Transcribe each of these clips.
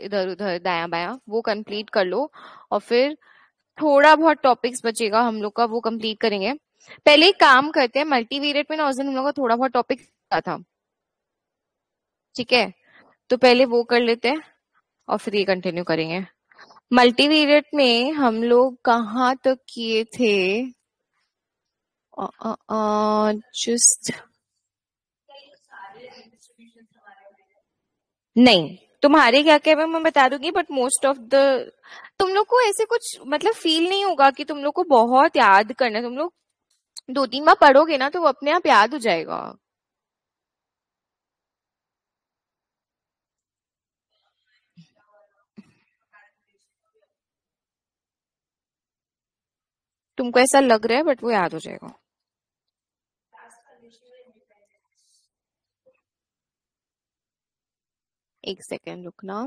इधर उधर दाया बाया, वो कंप्लीट कर लो। और फिर थोड़ा बहुत टॉपिक्स बचेगा हम लोग का, वो कंप्लीट करेंगे। पहले एक काम करते हैं मल्टीवेरिएट में ना उस दिन हम लोग का थोड़ा बहुत टॉपिक था ठीक है? तो पहले वो कर लेते हैं, और फिर ये कंटिन्यू करेंगे। मल्टीवेरिएट में हम लोग कहाँ तक तो किए थे? जस्ट नहीं। तुम्हारे क्या क्या मैं बता दूँगी बट मोस्ट ऑफ़ द तुम लोग को ऐसे कुछ मतलब फील नहीं होगा कि तुम लोग को बहुत याद करना तुम लोग दो तीन बार पढ़ोगे ना तो वो अपने आप याद हो जाएगा। तुमको ऐसा लग रहा है बट वो याद हो जाएगा। एक सेकेंड रुकना।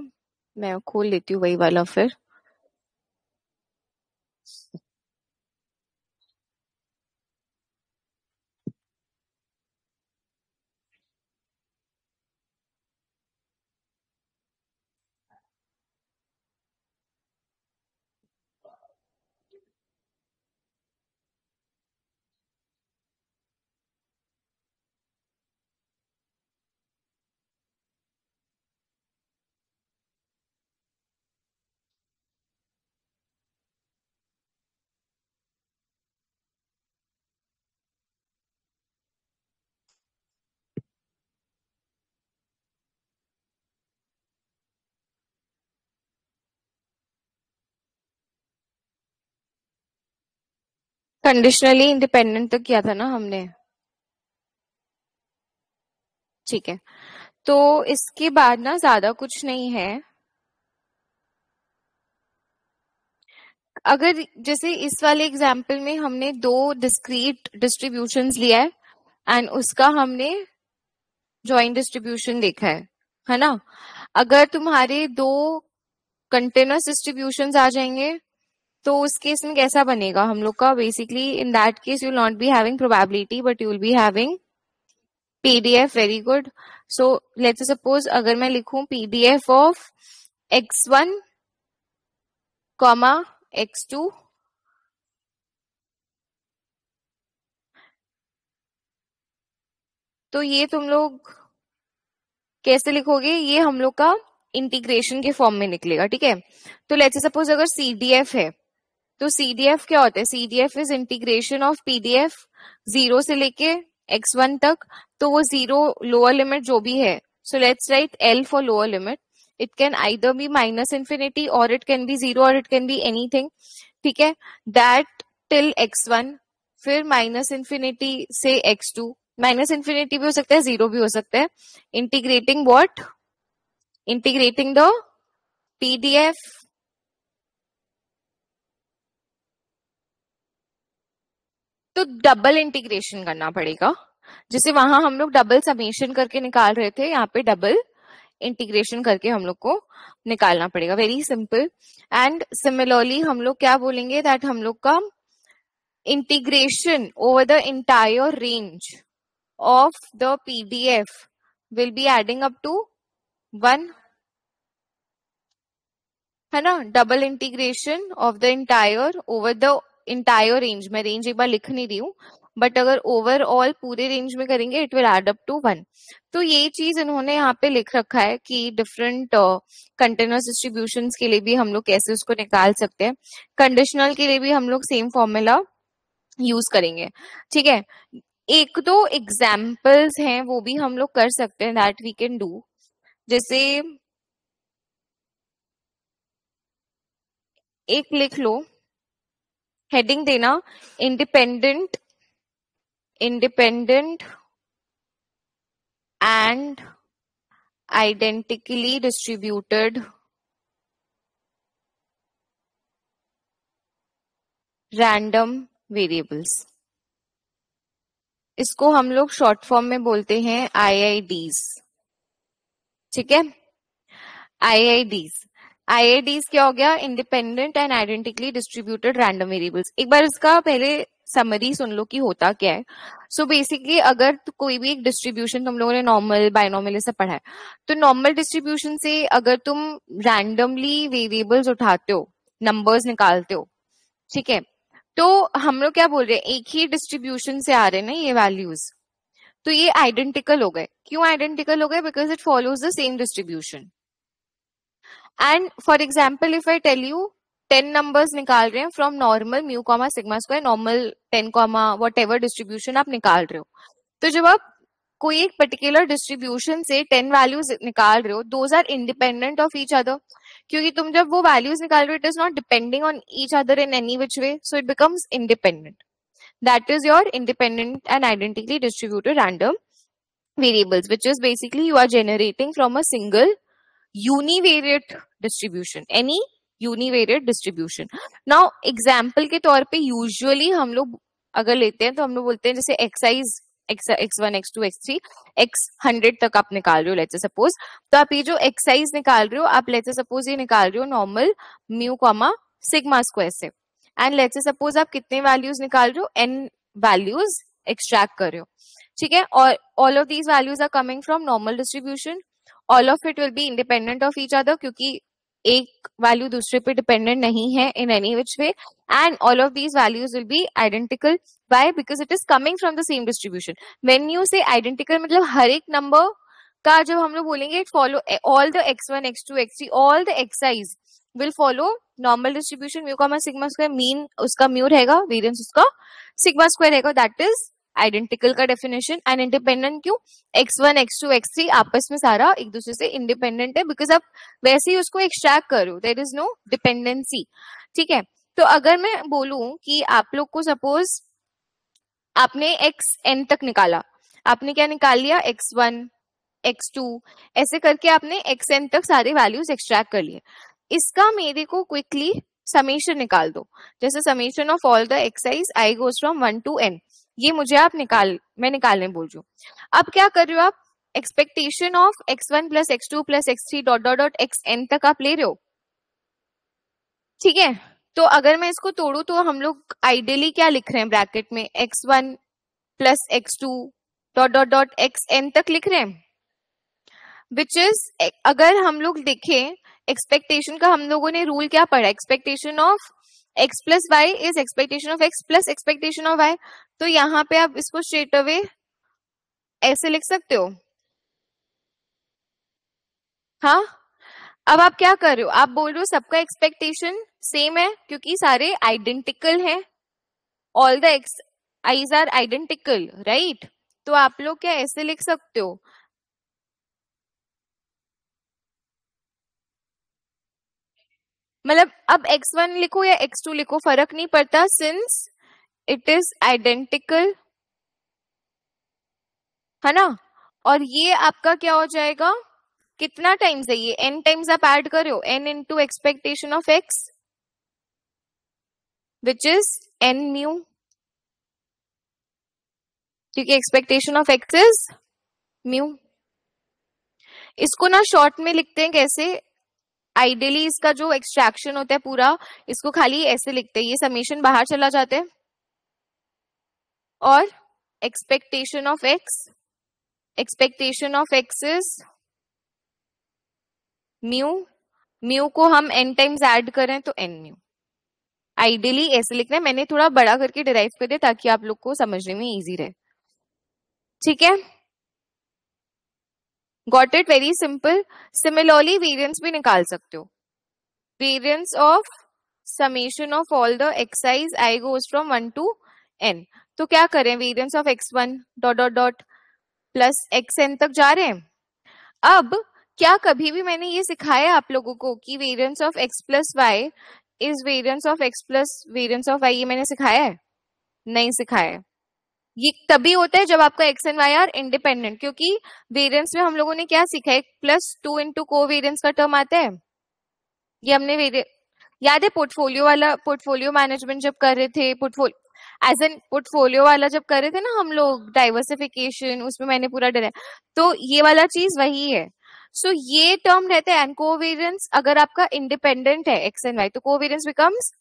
मैं खोल लेती हूँ वही वाला फिर। कंडीशनली इंडिपेंडेंट तो किया था ना हमने। ठीक है। तो इसके बाद ना ज़्यादा कुछ नहीं है। अगर जैसे इस वाले एग्ज़ाम्पल में हमने दो डिस्क्रीट डिस्ट्रीब्यूशन लिया है एंड उसका हमने ज्वाइंट डिस्ट्रीब्यूशन देखा है है ना? अगर तुम्हारे दो कंटेनर्स डिस्ट्रीब्यूशन आ जाएँगे तो उस केस में कैसा बनेगा? हम लोग का basically in that case you not be having probability but you will be having PDF very good so let's suppose अगर मैं लिखूं PDF of x one comma x two तो ये तुम लोग कैसे लिखोगे? ये हम लोग का इंटीग्रेशन के फॉर्म में निकलेगा, ठीक है? तो लेट्स सपोज़ अगर सीडीएफ है तो सीडीएफ क्या होता है? CDF is integration of PDF zero से लेके एक्स वन तक तो वो ज़ीरो लोअर लिमिट जो भी है so let's write L for lower limit it can either be minus infinity और इट कैन बी ज़ीरो और इट कैन बी एनीथिंग ठीक है? दैट टिल एक्स वन फिर माइनस इन्फिनिटी से एक्स टू माइनस इन्फिनिटी भी हो सकता है ज़ीरो भी हो सकता है. Integrating what integrating the PDF तो डबल इंटीग्रेशन करना पड़ेगा। जैसे वहाँ हम लोग डबल समेशन करके निकाल रहे थे, यहाँ पे डबल इंटीग्रेशन करके हम लोग को निकालना पड़ेगा। वेरी सिंपल एंड सिमिलरली हम लोग क्या बोलेंगे दैट हम लोग का integration over the entire range of the PDF will be adding up to one है ना? Double integration of the entire over the entire range में रेंज एक बार लिख नहीं रही हूँ बट अगर ओवरऑल पूरे रेंज में करेंगे it will add up to one तो ये चीज़ इन्होंने यहाँ पे लिख रखा है कि डिफरेंट कंटेनर्स डिस्ट्रीब्यूशन के लिए भी हम लोग कैसे उसको निकाल सकते हैं। कंडीशनल के लिए भी हम लोग सेम फॉर्मूला यूज़ करेंगे। ठीक है? एक दो एग्जाम्पल्स हैं, वो भी हम लोग कर सकते हैं दैट वी कैन डू जैसे एक लिख लो। हेडिंग देना independent independent and identically distributed random variables इसको हम लोग शॉर्ट फॉर्म में बोलते हैं आईआईडीज ठीक है? आईआईडीज आईआईडीज क्या हो गया? Independent and identically distributed random variables एक बार इसका पहले समरी सुन लो कि होता क्या है। सो so बेसिकली अगर तो कोई भी एक डिस्ट्रीब्यूशन तुम लोगों ने नॉर्मल बायनॉर्मल से पढ़ा है तो नॉर्मल डिस्ट्रीब्यूशन से अगर तुम रैंडमली वेरिएबल्स उठाते हो नंबर्स निकालते हो, ठीक है? तो हम लोग क्या बोल रहे हैं? एक ही डिस्ट्रीब्यूशन से आ रहे हैं ना ये वैल्यूज़ तो ये आइडेंटिकल हो गए। क्यों आइडेंटिकल हो गए? Because it follows the same distribution and for example if I tell you ten numbers निकाल रहे हैं from normal mu comma sigma square normal ten comma whatever distribution आप निकाल रहे हो। तो जब आप कोई एक पर्टिकुलर डिस्ट्रीब्यूशन से टेन वैल्यूज़ निकाल रहे हो those are independent of each other क्योंकि तुम जब वो वैल्यूज़ निकाल रहे हो it is not depending on each other in any which way so it becomes independent that is your independent and identically distributed random variables, which is basically you are generating from a single univariate distribution any univariate distribution now, example के तौर पे usually हम लोग अगर लेते हैं तो हम लोग बोलते हैं जैसे x's x one x two x three x hundred तक आप निकाल रहे हो लेते सपोज़ तो आप ये जो एक्साइज निकाल रहे हो, आप लेते सपोज़ ये निकाल रहे हो normal mu comma sigma square से। एंड लेट्स सपोज़ आप कितने वैल्यूज़ निकाल रहे हो एन वैल्यूज़ एक्सट्रैक्ट कर रहे हो। ठीक है? और all of these values are coming from normal distribution all of it will be independent of each other क्योंकि एक वैल्यू दूसरे पे डिपेंडेंट नहीं है in any which way and all of these values will be identical why because it is coming from the same distribution when you say identical मतलब हर एक number का जब हम लोग बोलेंगे it follow all the x one x two x three all the x's will follow normal distribution mu का sigma square mean उसका म्यू रहेगा वेरियंस उसका सिग्मा स्क्वायर रहेगा. दैट इज़ आइडेंटिकल का डेफिनेशन एंड इंडिपेंडेंट क्यों? X one x two x three आपस में सारा एक दूसरे से इंडिपेंडेंट है बिकॉज़ आप वैसे ही उसको एक्सट्रैक्ट करो। देर इज़ नो डिपेंडेंसी ठीक है? तो अगर मैं बोलूँ कि आप लोग को सपोज़ आपने एक्स एन तक निकाला। आपने क्या निकाल लिया? एक्स वन एक्स टू ऐसे करके आपने एक्स एन तक सारे वैल्यूज़ एक्सट्रैक्ट कर लिए। इसका मेरे को क्विकली समेशन निकाल दो। जैसे summation of all the x's i goes from one to n ये मुझे आप निकाल, मैं निकालने बोल रही हूँ। अब क्या कर रहे हो आप? Expectation of x one plus x two plus x three dot dot dot x n तक आप ले रहे हो। ठीक है? तो अगर मैं इसको तोड़ू तो हम लोग आइडियली क्या लिख रहे हैं ब्रैकेट में? X one plus x two dot dot dot x n तक लिख रहे हैं। विच इज़ अगर हम लोग देखें एक्सपेक्टेशन का हम लोगों ने रूल क्या पढ़ा? Expectation of x plus y is expectation of x plus expectation of y तो यहाँ पे आप इसको स्ट्रेट अवे ऐसे लिख सकते हो। हाँ? अब आप क्या कर रहे हो? आप बोल रहे हो सबका एक्सपेक्टेशन सेम है क्योंकि सारे आइडेंटिकल हैं। All the x i's are identical right तो आप लोग क्या ऐसे लिख सकते हो? मतलब अब x1 लिखो या x2 लिखो, फ़र्क नहीं पड़ता सिंस इट इज़ आइडेंटिकल है ना? और ये आपका क्या हो जाएगा? कितना टाइम्स है ये? N टाइम्स आप ऐड करो, n into expectation of x which is n mu क्योंकि expectation of x is mu इसको ना शॉर्ट में लिखते हैं कैसे? आइडियली इसका जो एक्सट्रैक्शन होता है पूरा, इसको खाली ऐसे लिखते हैं। ये समीशन बाहर चला जाता है। और expectation of x expectation of x is mu mu को हम एन टाइम्स ऐड करें तो एन म्यू आइडियली ऐसे लिखना है। मैंने थोड़ा बड़ा करके डिराइव कर दिया ताकि आप लोग को समझने में इजी रहे। ठीक है? Got it very simple similarly variance भी निकाल सकते हो. Variance of summation of all the X I's I goes from one to N तो क्या करें? Variance of X one dot dot dot plus X N तक जा रहे हैं. अब, क्या कभी भी मैंने ये सिखाया आप लोगों को कि variance of X plus Y is variance of X plus variance of Y ये मैंने सिखाया है? नहीं सिखाया है. ये तभी होता है जब आपका X and Y are independent क्योंकि वेरियंस में हम लोगों ने क्या सीखा है? प्लस टू इंटू को वेरियंस का टर्म आता है। ये हमने याद है पोर्टफोलियो वाला पोर्टफोलियो मैनेजमेंट जब कर रहे थे पोर्टफोलियो एज एन पोर्टफोलियो वाला जब कर रहे थे ना हम लोग डाइवर्सिफिकेशन उसमें मैंने पूरा डरा तो ये वाला चीज़ वही है। सो so, ये टर्म रहता है एंड कोवेरियंस अगर आपका इंडिपेंडेंट है एक्स एंड वाई तो कोवेरियंस बिकम्स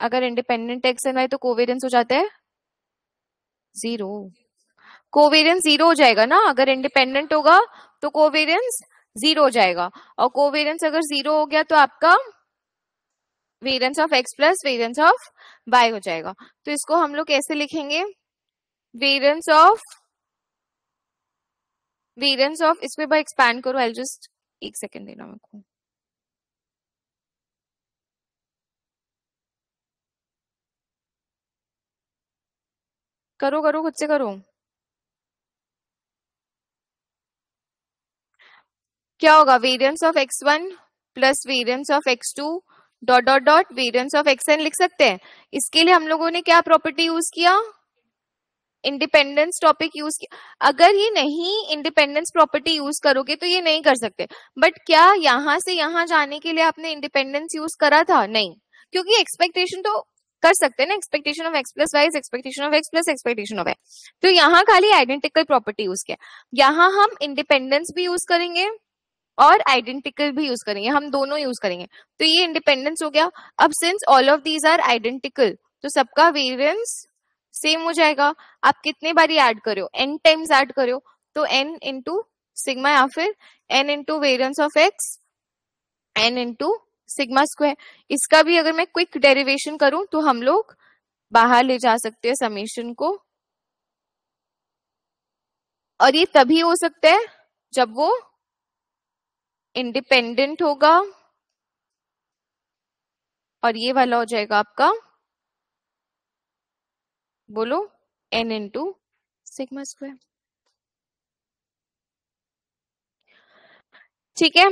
अगर इंडिपेंडेंट एक्स एंड वाई तो कोवेरियंस हो जाता है? ज़ीरो कोवेरियंस ज़ीरो हो जाएगा ना? अगर इंडिपेंडेंट होगा तो कोवेरियंस ज़ीरो हो जाएगा। और कोवेरियंस अगर ज़ीरो हो गया तो आपका variance of X plus variance of Y हो जाएगा। तो इसको हम लोग कैसे लिखेंगे? वेरियंस ऑफ़ वेरियंस ऑफ़ इस पे एक्सपैंड करो आई जस्ट एक सेकेंड देना मेरे को। करो करो, खुद से करो। क्या होगा? Variance of X one plus variance of X two dot dot dot variance of X N लिख सकते हैं। इसके लिए हम लोगों ने क्या प्रॉपर्टी यूज़ किया? इंडिपेंडेंस टॉपिक यूज़ किया। अगर ये नहीं इंडिपेंडेंस प्रॉपर्टी यूज़ करोगे तो ये नहीं कर सकते। बट क्या यहाँ से यहाँ जाने के लिए आपने इंडिपेंडेंस यूज़ करा था? नहीं। क्योंकि एक्सपेक्टेशन तो कर सकते हैं ना expectation of X plus Y's expectation of X plus expectation of X तो यहाँ खाली आइडेंटिकल प्रॉपर्टी यूज़ किया। यहाँ हम इंडिपेंडेंस भी यूज़ करेंगे और आइडेंटिकल भी यूज़ करेंगे। हम दोनों यूज़ करेंगे। तो ये इंडिपेंडेंस हो गया। अब since all of these are identical तो सबका वेरियंस सेम हो जाएगा। आप कितने बारी ऐड करो? एन टाइम्स ऐड करो। तो एन इंटू सिग्मा या फिर N into variance of X N into sigma square, इसका भी अगर मैं क्विक डेरिवेशन करूँ तो हम लोग बाहर ले जा सकते हैं समीशन को। और ये तभी हो सकता है जब वो इंडिपेंडेंट होगा। और ये वाला हो जाएगा आपका, बोलो एन इंटू सिग्मा स्क्वायर। ठीक है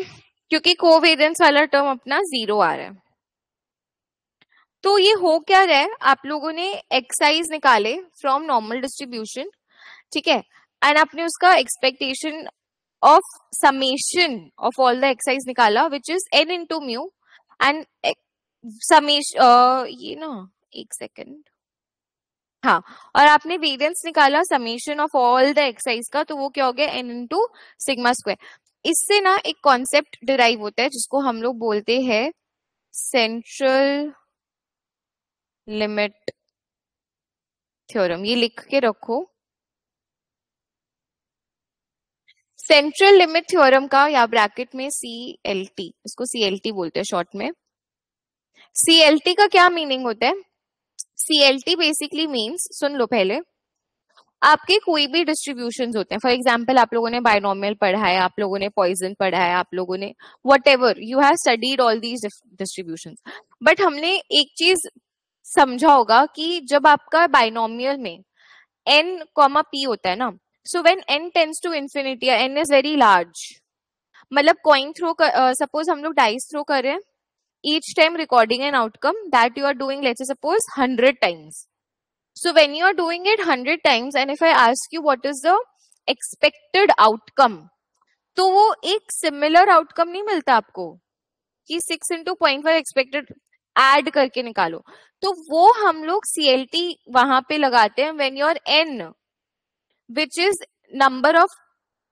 क्योंकि कोवेरियंस वाला टर्म अपना ज़ीरो आ रहा है। तो ये हो क्या रहा है? आप लोगों ने एक्साइज निकाले फ्रॉम नॉर्मल डिस्ट्रीब्यूशन ठीक है? एंड आपने उसका expectation of summation of all the X I's निकाला which is N into mu and summation uh, ये ना एक सेकेंड हाँ और आपने वेरियंस निकाला summation of all the X I's का तो वो क्या हो गया? एन इंटू सिग्मा स्क्वायर इससे ना एक कॉन्सेप्ट डिराइव होता है, जिसको हम लोग बोलते हैं सेंट्रल लिमिट थ्योरम ये लिख के रखो। सेंट्रल लिमिट थ्योरम का, या ब्रैकेट में सी एल टी इसको सी एल टी बोलते हैं शॉर्ट में। सी एल टी का क्या मीनिंग होता है? C L T basically means सुन लो पहले आपके कोई भी डिस्ट्रीब्यूशन होते हैं। फॉर एग्ज़ाम्पल आप लोगों ने बायोनॉमियल पढ़ा है, आप लोगों ने पॉइजन पढ़ा है, आप लोगों ने whatever you have studied all these distribution but हमने एक चीज़ समझा होगा कि जब आपका बायोनॉमियल में एन कॉमा पी होता है ना so when N tends to infinity N is very large मतलब कॉइन थ्रो सपोज़ हम लोग डाइस थ्रो कर रहे हैं time recording an outcome that you are doing, let's say suppose 100 times. So, when you are doing it 100 times, and if i ask you what is the expected outcome तो वो एक similar outcome नहीं मिलता आपको कि six into point five expected add करके निकालो। तो वो हम लोग सीएलटी वहाँ पे लगाते हैं when your N which is number of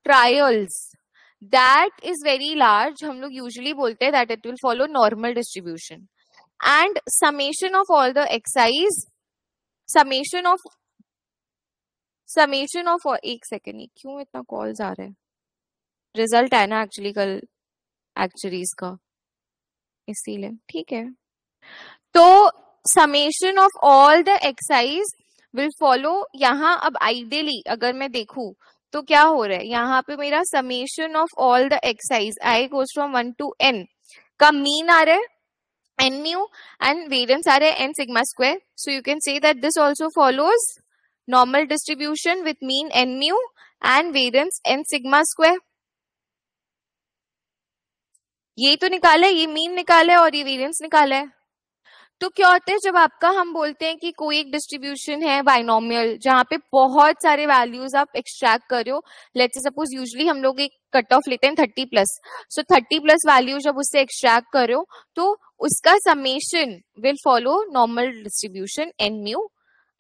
trials that is very large हम लोग यूजली बोलते हैं that it will follow normal distribution and summation of all the X I's summation of summation of एक second क्यों इतना calls आ रहे हैं? Result है ना एक्चुअली कल एक्चुअलीज का इसीलिए, ठीक है। तो summation of all the X I's will follow यहाँ अब आइडियली अगर मैं देखू तो क्या हो रहा है? यहाँ पे मेरा summation of all the X I's I goes from one to N का मीन आ रहा है? एंड वेरियंस आ रहे हैं N sigma square so you can say that this also follows normal distribution with mean N mu and variance N sigma square ये तो निकाला है ये मीन निकाला है और ये वेरियंस निकाला तो क्या होता है, जब आपका हम बोलते हैं कि कोई एक डिस्ट्रीब्यूशन है बाइनोमियल जहाँ पे बहुत सारे वैल्यूज़ आप एक्सट्रैक्ट कर रहे हो लेट्स सपोज़ यूजली हम लोग एक कट ऑफ़ लेते हैं thirty plus so thirty plus value जब उससे एक्सट्रैक्ट कर रहे हो तो उसका summation will follow normal distribution N mu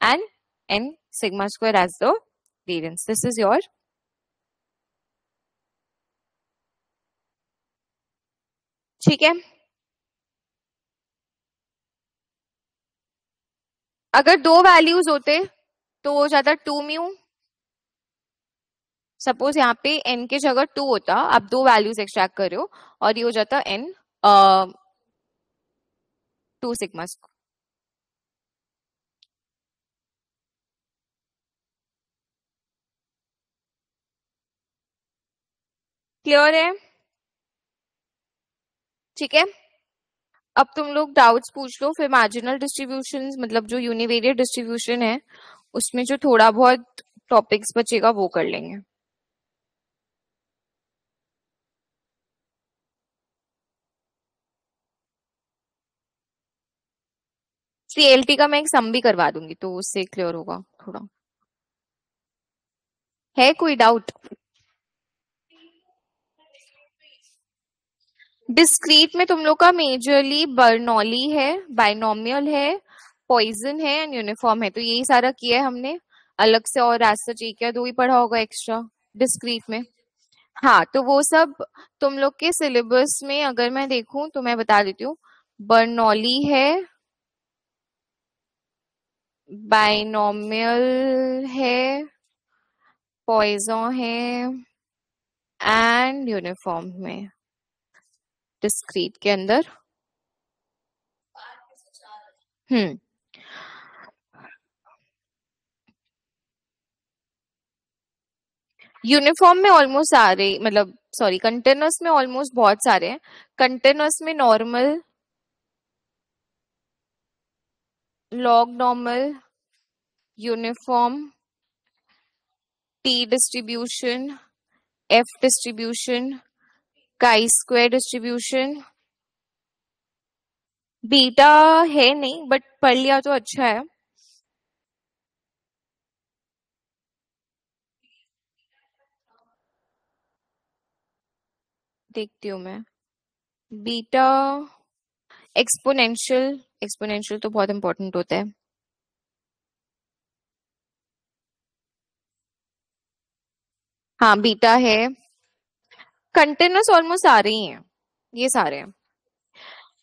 and N sigma square as the variance this is your ठीक है? अगर दो वैल्यूज़ होते तो हो जाता टू म्यू सपोज़ यहाँ पे एन के जगह टू होता, आप दो वैल्यूज़ एक्सट्रैक्ट कर रहे हो, और ये हो जाता N two sigma square clear है? ठीक है? अब तुम लोग डाउट्स पूछ लो, फिर मार्जिनल डिस्ट्रीब्यूशन मतलब जो यूनिवेरियर डिस्ट्रीब्यूशन है, उसमें जो थोड़ा बहुत टॉपिक्स बचेगा, वो कर लेंगे। सीएलटी का मैं एक सम भी करवा दूँगी तो उससे क्लियर होगा थोड़ा। है कोई डाउट डिस्क्रीट में तुम लोग का मेजरली बर्नौली है बाइनोमियल है, पॉइजन है एंड यूनिफॉर्म है। तो यही सारा किया है हमने। अलग से और सच एक या दो ही पढ़ा होगा एक्स्ट्रा डिस्क्रीट में। हाँ तो वो सब तुम लोग के सिलेबस में अगर मैं देखूँ तो मैं बता देती हूँ। बर्नौली है बाइनोमियल है, पॉइजन है एंड यूनिफॉर्म में। डिस्क्रीट के अंदर? हम्म। यूनिफॉर्म में ऑलमोस्ट सारे मतलब सॉरी कंटेनर्स में ऑलमोस्ट बहुत सारे हैं। कंटेनर्स में normal log normal uniform T distribution F distribution square distribution beta है नहीं बट पढ़ लिया तो अच्छा है। देखती हूँ मैं। बीटा एक्सपोनेंशियल एक्सपोनेंशियल तो बहुत इंपॉर्टेंट होता है। हाँ बीटा है। कंटेनर्स ऑलमोस्ट आ रही हैं। ये सारे हैं।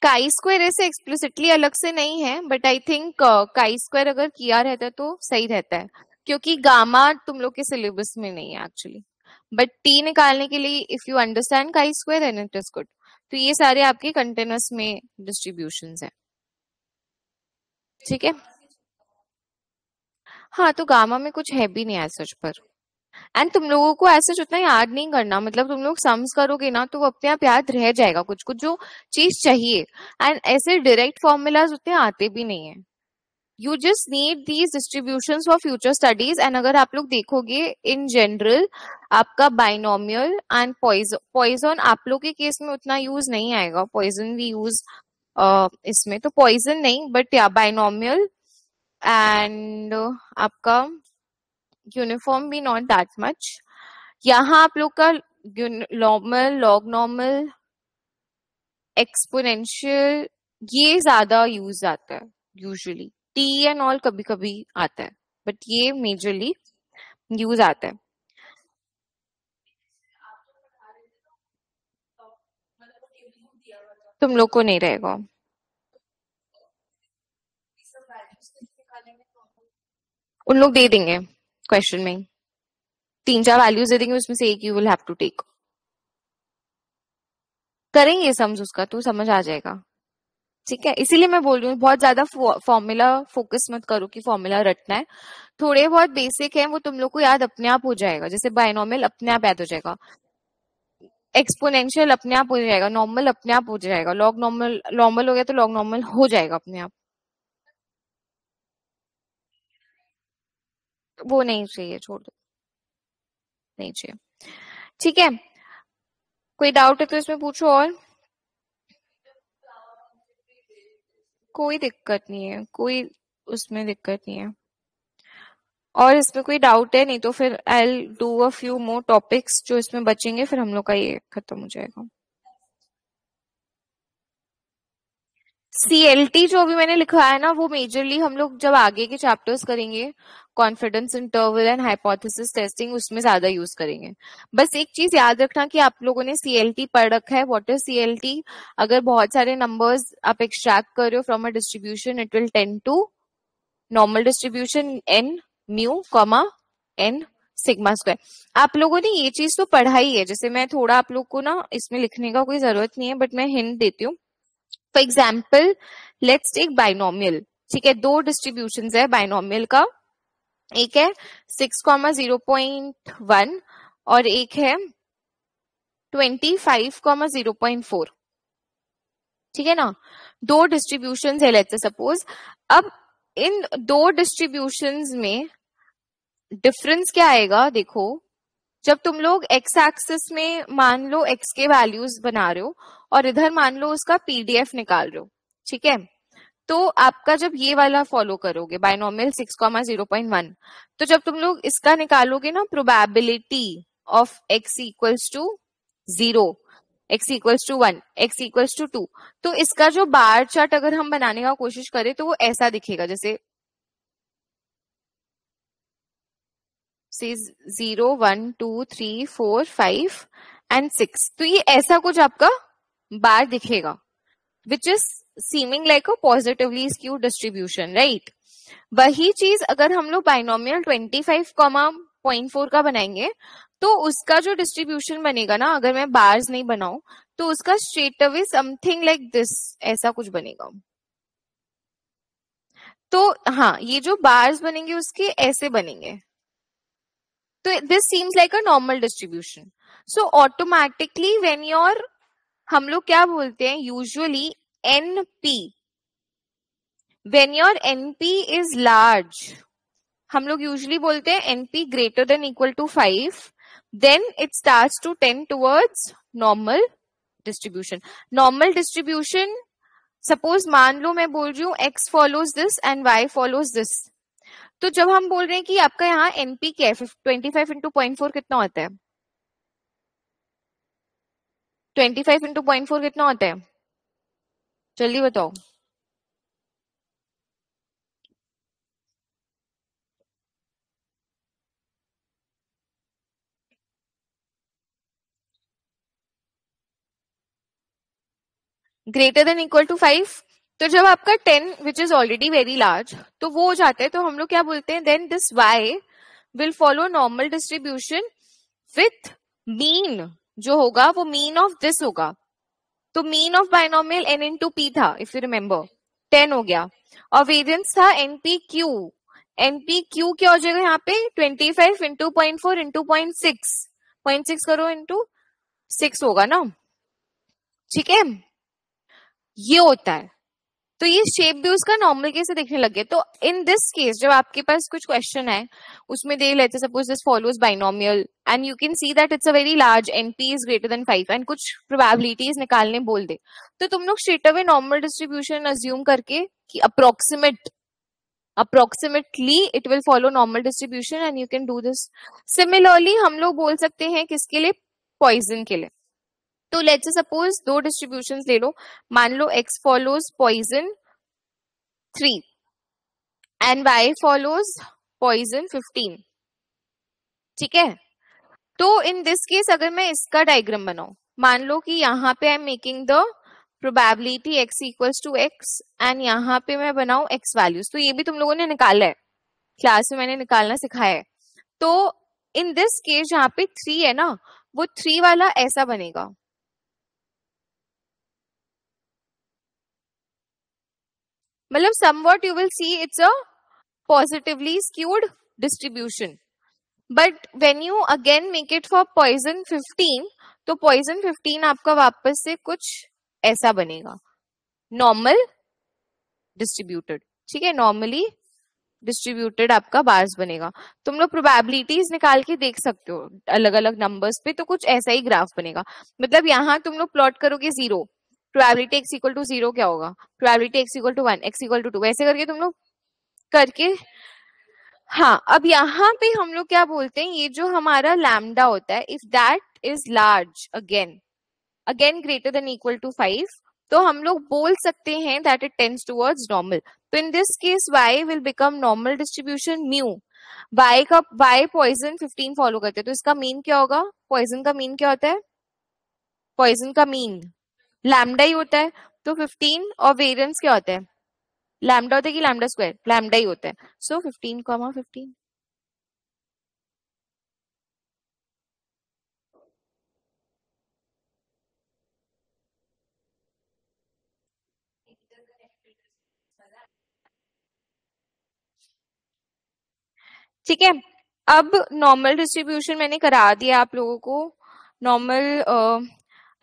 काई स्क्वायर ऐसे एक्सप्लिसिटली अलग से नहीं है but I think chi square अगर किया रहता है तो सही रहता है। क्योंकि गामा तुम लोग के सिलेबस में नहीं है एक्चुअली बट टी निकालने के लिए if you understand chi square and it is good तो ये सारे आपके कंटेनर्स में डिस्ट्रीब्यूशन है। ठीक है? हाँ तो गामा में कुछ है भी नहीं एज सच पर। एंड तुम लोगों को ऐसा उतना याद नहीं करना मतलब तुम लोग सम्स करोगे ना तो अपने आप याद रह जाएगा कुछ कुछ जो चीज़ चाहिए। एंड ऐसे डायरेक्ट फॉर्मूलाज उतने आते भी नहीं है। You just need these distribution for future studies and अगर आप लोग देखोगे इन जनरल आपका बाइनोमियल एंड पॉइजन आप लोग के केस में उतना यूज़ नहीं आएगा। पॉइजन भी यूज़ इसमें तो पॉइजन नहीं बट या बाइनोमियल एंड आपका यूनिफॉर्म भी नॉट दैट मच यहाँ आप लोग का नॉर्मल लॉग नॉर्मल एक्सपोनेंशियल ये ज़्यादा यूज़ आता है यूजुअली टी एंड ऑल कभी कभी आता है बट ये मेजरली यूज़ आता है. तुम लोग को नहीं रहेगा। उन लोग दे देंगे। क्वेश्चन में। तीन चार वैल्यूज़ दे देंगे, उसमें से एक you will have to take करेंगे सम्स उसका तो समझ आ जाएगा। ठीक है? इसीलिए मैं बोल रही हूँ, बहुत ज़्यादा फॉर्मूला फोकस मत करो कि फॉर्मूला रटना है। थोड़े बहुत बेसिक है, वो तुम लोग को याद अपने आप हो जाएगा। जैसे बायनॉर्मल अपने आप याद हो जाएगा। एक्सपोनेंशियल अपने आप हो जाएगा नॉर्मल अपने आप हो जाएगा। लॉग नॉर्मल नॉर्मल हो गया तो लॉग नॉर्मल हो जाएगा अपने आप। वो नहीं चाहिए, छोड़ नहीं चाहिए। ठीक है। कोई डाउट है तो इसमें पूछो और। कोई दिक्कत नहीं है, कोई उसमें दिक्कत नहीं है। और इसमें कोई डाउट है नहीं तो फिर I do a few more topics जो इसमें बचेंगे, फिर हम लोग का ये खत्म हो जाएगा। सीएलटी जो भी मैंने लिखा है ना, वो मेजरली हम लोग जब आगे के चैप्टर्स करेंगे confidence interval and hypothesis testing उसमें ज़्यादा यूज़ करेंगे। बस एक चीज़ याद रखना कि आप लोगों ने सीएलटी पढ़ रखा है। व्हाट इज़ सीएलटी अगर बहुत सारे नंबर्स आप एक्सट्रैक्ट कर रहे हो from a distribution it will tend to normal distribution N mu comma N sigma square आप लोगों ने ये चीज़ तो पढ़ा ही है। जैसे मैं थोड़ा आप लोग को ना इसमें लिखने का कोई ज़रूरत नहीं है बट मैं हिंट देती हूँ। For example let's take binomial ठीक है, दो डिस्ट्रीब्यूशन है बाइनोमियल का। एक है six comma zero point one और एक है twenty five comma zero point four ठीक है ना? दो डिस्ट्रीब्यूशन है लेट्स सपोज़ अब इन दो डिस्ट्रीब्यूशन में डिफरेंस क्या आएगा? देखो जब तुम लोग एक्स एक्सिस में मान लो एक्स के वैल्यूज़ बना रहे हो और इधर मान लो उसका पीडीएफ निकाल रहे हो, ठीक है? तो आपका जब ये वाला फॉलो करोगे binomial six comma zero point one तो जब तुम लोग इसका निकालोगे ना probability of X equals to zero X equals to one X equals to two तो इसका जो बार चार्ट अगर हम बनाने का कोशिश करें तो वो ऐसा दिखेगा, जैसे zero one two three four five and six तो ये ऐसा कुछ आपका बार दिखेगा which is seeming like a positively skew distribution right वही चीज़ अगर हम लोग binomial twenty five comma point four का बनाएँगे तो उसका जो डिस्ट्रीब्यूशन बनेगा ना, अगर मैं बार्स नहीं बनाऊ तो उसका straight away something like this ऐसा कुछ बनेगा। तो हाँ ये जो बार्स बनेंगे, उसके ऐसे बनेंगे। तो this seems like a normal distribution so automatically when your हम लोग क्या बोलते हैं? Usually NP when your NP is large हम लोग यूजली बोलते हैं NP greater than equal to five then it start to tend towards normal distribution normal distribution suppose मान लो मैं बोल रही हूँ X follows this and Y follows this तो जब हम बोल रहे हैं कि आपका यहाँ एनपी क्या है? Twenty five into point four कितना होता है? Twenty five into point four कितना होता है? जल्दी बताओ। Greater than equal to five तो जब आपका ten which is already very large तो वो हो जाता है तो हम लोग क्या बोलते हैं then this Y will follow normal distribution with mean जो होगा, वो मीन ऑफ़ दिस होगा। तो mean of binomial N into P था इफ़ यू रिमेम्बर टेन हो गया। और वेरियंस था एनपी क्यू एनपी क्यू क्या हो जाएगा यहाँ पे? Twenty five into point four into point six point six करो इंटू सिक्स होगा ना? ठीक है? ये होता है। तो ये शेप भी उसका नॉर्मल कैसे दिखने लगे तो इन दिस केस जब आपके पास कुछ क्वेश्चन है उसमें दे लेते suppose this follows binomial and you can see that it's a very large NP is greater than five and कुछ प्रोबेबिलिटीज निकालने बोल दे। तो तुम लोग straight away normal distribution assume करके कि approximate approximately it will follow normal distribution and you can do this similarly हम लोग बोल सकते हैं किसके लिए? पॉइजन के लिए। तो लेट्स सपोज़ दो डिस्ट्रीब्यूशन ले लो, मान लो X follows Poisson three and Y follows Poisson fifteen ठीक है? तो इन दिस केस अगर मैं इसका डायग्राम बनाऊ, मान लो कि यहाँ पे I am making the probability X equals to X and यहाँ पे मैं बनाऊ एक्स वैल्यूज़ तो ये भी तुम लोगों ने निकाला है. क्लास में मैंने निकालना सिखाया है. तो इन दिस केस जहाँ पे थ्री है ना, वो थ्री वाला ऐसा बनेगा. मतलब somewhat you will see it's a positively skewed distribution but when you again make it for Poisson 15 तो पॉइजन 15 आपका वापस से कुछ ऐसा बनेगा. नॉर्मल डिस्ट्रीब्यूटेड ठीक है? नॉर्मली डिस्ट्रीब्यूटेड आपका बार्स बनेगा. तुम लोग प्रोबेबिलिटीज निकाल के देख सकते हो. अलग अलग नंबर्स पे तो कुछ ऐसा ही ग्राफ बनेगा. मतलब यहाँ तुम लोग प्लॉट करोगे zero probability X equal to zero क्या होगा? Probability X equal to one X equal to two वैसे करके तुम लोग करके। हाँ अब यहाँ पे हम लोग क्या बोलते हैं? ये जो हमारा लैमडा होता है if that is large again again greater than equal to five तो हम लोग बोल सकते हैं that it tends towards normal तो in this case Y will become normal distribution mu Y का वाई पॉइजन 15 फॉलो करते हैं तो इसका मीन क्या होगा? पॉइजन का मीन क्या होता है? पॉइजन का मीन लैमडा ही होता है तो 15 और वेरियंस क्या होता है? लैमडा होता है कि लैमडा स्क्वायर लैमडा ही होता है। सो फिफ्टीन कॉमा फिफ्टीन ठीक है, अब नॉर्मल डिस्ट्रीब्यूशन मैंने करा दिया आप लोगों को। नॉर्मल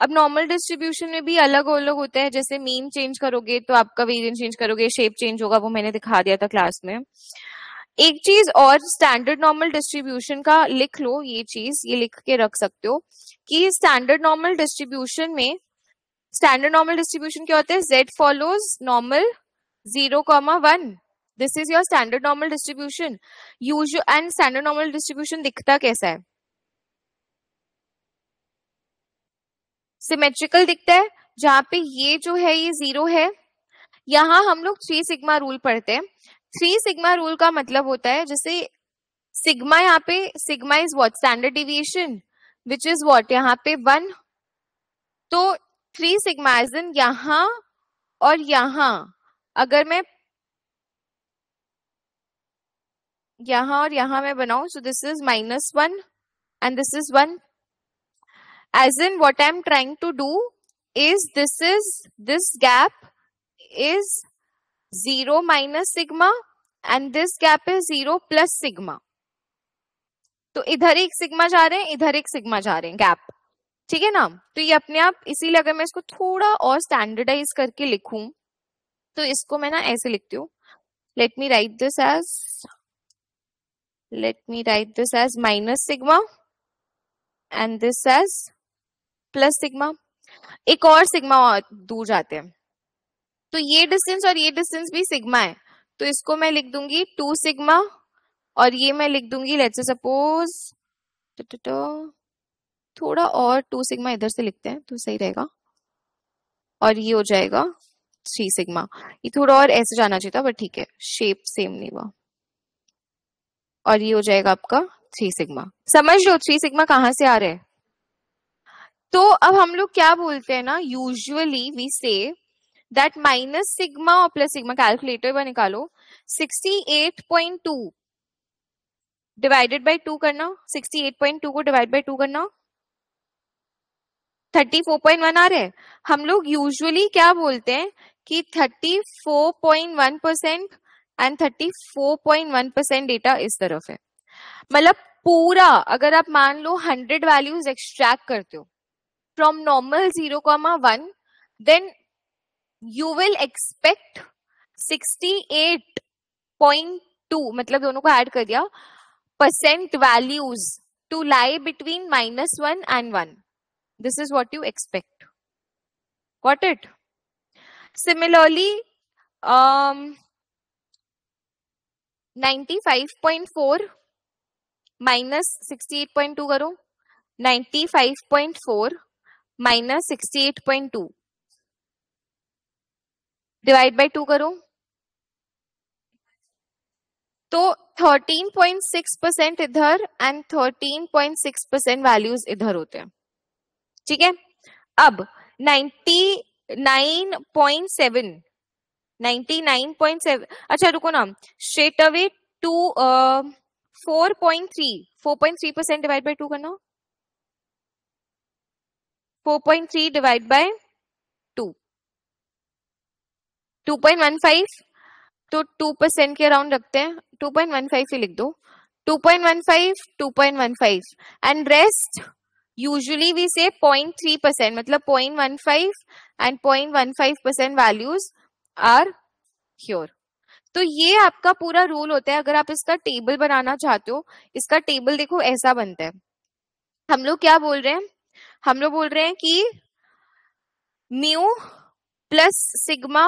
अब नॉर्मल डिस्ट्रीब्यूशन में भी अलग अलग होते हैं, जैसे मीन चेंज करोगे तो आपका वेरिएंट चेंज करोगे शेप चेंज होगा, वो मैंने दिखा दिया था क्लास में। एक चीज़ और स्टैंडर्ड नॉर्मल डिस्ट्रीब्यूशन का लिख लो ये चीज़, ये लिख के रख सकते हो कि स्टैंडर्ड नॉर्मल डिस्ट्रीब्यूशन में स्टैंडर्ड नॉर्मल डिस्ट्रीब्यूशन क्या होता है? Z follows normal zero comma one this is your standard normal distribution use and standard normal distribution दिखता कैसा है? सिमेट्रिकल दिखता है, जहाँ पे ये जो है, ये ज़ीरो है। यहाँ हम लोग थ्री सिग्मा रूल पढ़ते हैं। थ्री सिग्मा रूल का मतलब होता है, जैसे सिग्मा यहाँ पे sigma is what standard deviation which is what यहाँ पे वन तो थ्री सिग्मा इज़ इन यहाँ और यहाँ। अगर मैं यहाँ और यहाँ मैं बनाऊ so this is minus one and this is one as in what i'm trying to do is this is, this gap is 0 minus sigma and this gap is 0 plus sigma. तो इधर एक सिग्मा जा रहे हैं, इधर एक sigma जा रहे हैं गैप ठीक है ना? तो ये अपने आप इसीलिए अगर मैं इसको थोड़ा और स्टैंडर्डाइज करके लिखूं तो इसको मैं ना ऐसे लिखती हूँ. Let me write this as let me write this as minus sigma and this as plus sigma. एक और सिग्मा दूर जाते हैं। तो ये डिस्टेंस और ये डिस्टेंस भी सिग्मा है। तो इसको मैं लिख दूँगी टू सिग्मा और ये मैं लिख दूँगी लेट से सपोज़ थोड़ा और टू सिग्मा इधर से लिखते हैं तो सही रहेगा। और ये हो जाएगा थ्री सिग्मा। ये थोड़ा और ऐसे जाना चाहिए था बट ठीक है शेप सेम नहीं हुआ। और ये हो जाएगा आपका थ्री सिग्मा। समझ लो थ्री सिग्मा कहाँ से आ रहे हैं? तो अब हम लोग क्या बोलते हैं ना usually we say that minus sigma और प्लस सिग्मा कैलकुलेटर पर निकालो 68.2 डिवाइडेड बाय टू करना 68.2 को डिवाइड बाय टू करना 34.1 आ रहे हम लोग यूजुअली क्या बोलते हैं कि 34.1 परसेंट एंड 34.1 परसेंट डेटा इस तरफ़ है। मतलब पूरा, अगर आप मान लो 100 वैल्यूज़ एक्सट्रैक्ट करते हो from normal 0 comma 1 then you will expect 68.2 मतलब दोनों को ऐड कर दिया percent values to lie between minus one and one this is what you expect what it similarly ninety five point four minus sixty eight point two करो ninety five point four minus sixty eight point two divide by two करो। तो 13.6 percent इधर and 13.6 percent values इधर होते हैं। ठीक है? अब 99.7 99.7 अच्छा रुको ना। Straight away to four point three four point three percent divide by two करना। 4.3 डिवाइड बाय 2 2.15 तो 2 परसेंट के अराउंड रखते हैं। 2.15 ही लिख दो। 2.15 2.15 एंड रेस्ट यूजुअली वी से 0.3 परसेंट मतलब 0.15 and 0.15 percent values are here तो ये आपका पूरा रूल होता है। अगर आप इसका टेबल बनाना चाहते हो, इसका टेबल देखो ऐसा बनता है। हम लोग क्या बोल रहे हैं? हम लोग बोल रहे हैं कि mu plus sigma,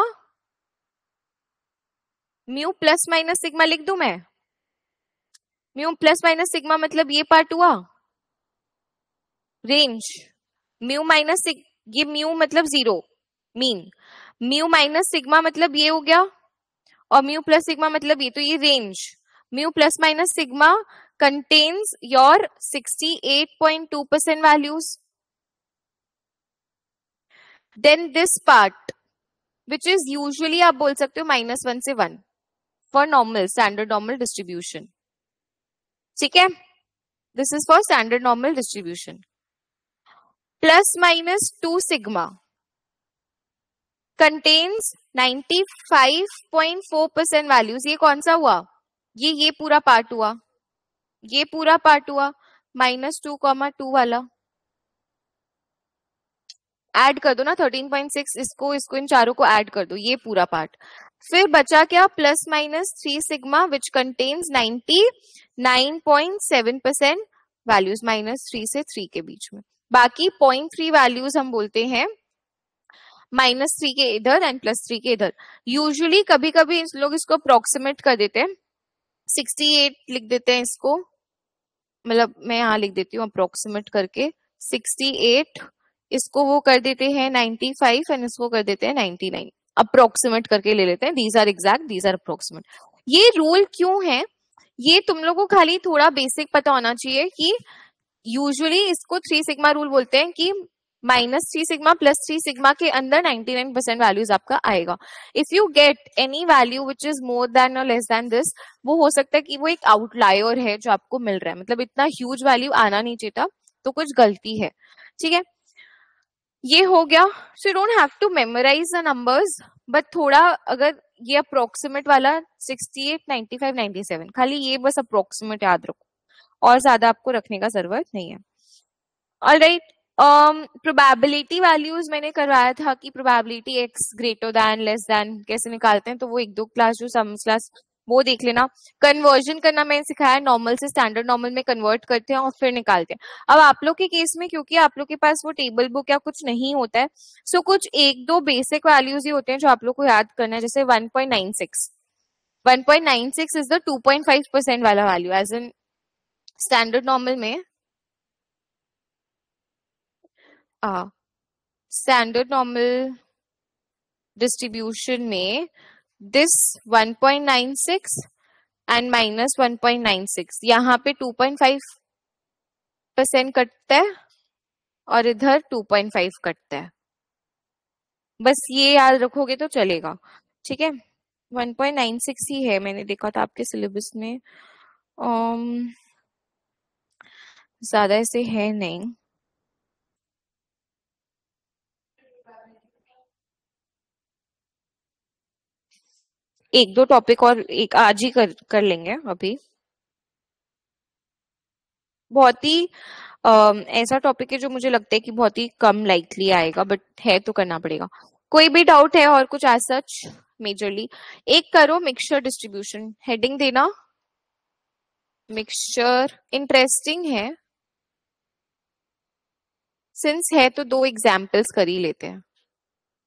mu plus minus sigma लिख दू मैं? म्यू प्लस माइनस सिग्मा मतलब ये पार्ट हुआ? रेंज म्यू माइनस ये म्यू मतलब zero mean mu minus sigma मतलब ये हो गया और म्यू प्लस सिग्मा मतलब ये तो ये range mu plus minus sigma contains your 68.2% values. Then this part, which is usually आप बोल सकते हो माइनस वन से one for normal standard normal distribution ठीक है? This is for standard normal distribution plus minus two sigma contains 95.4 percent values ये कौन सा हुआ? ये ये पूरा पार्ट हुआ. ये पूरा पार्ट हुआ. माइनस टू कॉमा टू वाला. ऐड कर दो ना थर्टीन पॉइंट सिक्स इसको इसको, इन चारों को ऐड कर दो, ये पूरा पार्ट। फिर बचा क्या? Plus minus three sigma which contains ninety nine point seven percent values minus three से थ्री के बीच में। बाकी पॉइंट थ्री वैल्यूज़ हम बोलते हैं माइनस थ्री के इधर एंड प्लस थ्री के इधर। यूजुअली कभी कभी लोग इसको अप्रोक्सीमेट कर देते हैं सिक्सटी एट लिख देते हैं इसको मतलब मैं यहाँ लिख देती हूँ अप्रोक्सीमेट करके सिक्सटी एट इसको वो कर देते हैं नाइनटी फाइव एंड इसको कर देते हैं नाइनटी नाइन। अप्रोक्सीमेट करके ले लेते हैं। These are exact these are approximate ये रूल क्यों है? ये तुम लोगों को खाली थोड़ा बेसिक पता होना चाहिए कि यूजुअली इसको थ्री सिग्मा रूल बोलते हैं कि minus three sigma plus three sigma के अंदर 99 परसेंट वैल्यूज़ आपका आएगा। If you get any value which is more than और लेस देन दिस वो हो सकता है कि वो एक आउटलायर है जो आपको मिल रहा है। मतलब इतना ह्यूज वैल्यू आना नहीं चाहिए तो कुछ गलती है। ठीक है? ये हो गया। So you don't have to memorise the numbers but थोड़ा अगर ये अप्रोक्सीमेट वाला 68, 95, 97 खाली ये बस अप्रोक्सीमेट याद रखो। और ज़्यादा आपको रखने का ज़रूरत नहीं है। ऑल राइट प्रोबेबिलिटी वैल्यूज़ मैंने करवाया था कि probability x greater than less than कैसे निकालते हैं तो वो एक दो क्लास जो सम्स क्लास वो देख लेना। कन्वर्जन करना मैंने सिखाया नॉर्मल से स्टैंडर्ड नॉर्मल में कन्वर्ट करते हैं और फिर निकालते हैं। अब आप लोग के केस में, क्योंकि आप लोग के पास वो टेबल बुक या कुछ नहीं होता है सो कुछ एक दो बेसिक वैल्यूज़ ही होते हैं जो आप लोग को याद करना है, जैसे 1.96 1.96 इज़ द 2.5 परसेंट वाला value as in standard normal में। स्टैंडर्ड नॉर्मल डिस्ट्रीब्यूशन में दिस 1.96 एंड माइनस 1.96 यहाँ पे 2.5 परसेंट कटता है और इधर 2.5 कटता है। बस ये याद रखोगे तो चलेगा। ठीक है? 1.96 ही है, मैंने देखा था आपके सिलेबस में। ज़्यादा ऐसे है नहीं। एक दो टॉपिक और एक आज ही कर कर लेंगे अभी। बहुत ही ऐसा टॉपिक है जो मुझे लगता है कि बहुत ही कम लाइकली आएगा बट है तो करना पड़ेगा। कोई भी डाउट है और कुछ आज सच मेजरली एक करो मिक्सचर डिस्ट्रीब्यूशन हेडिंग देना। मिक्सचर इंटरेस्टिंग है। सिंस है तो दो एग्जाम्पल्स कर ही लेते हैं।